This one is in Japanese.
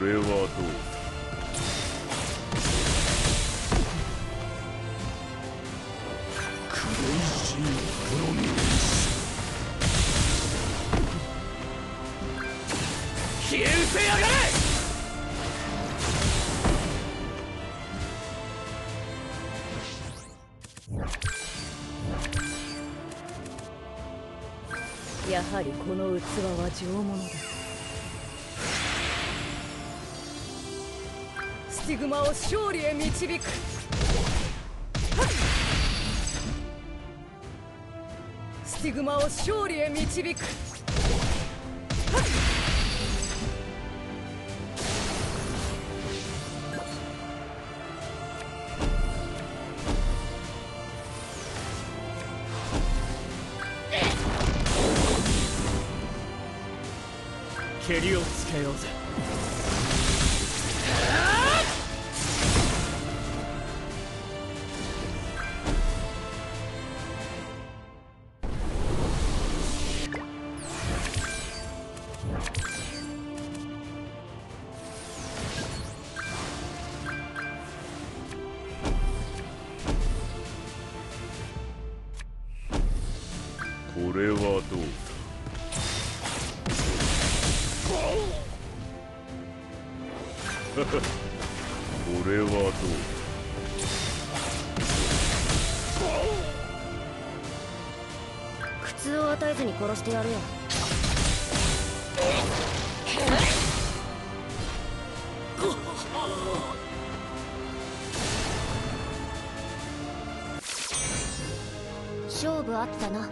れはどう？クレイジープロミス消え失せやがれやはりこの器は上物だ。スティグマを勝利へ導く。スティグマを勝利へ導く。蹴りをつけようぜ。れはどうだ？これはどう？だ苦痛を与えずに殺してやるよ。勝負あったな。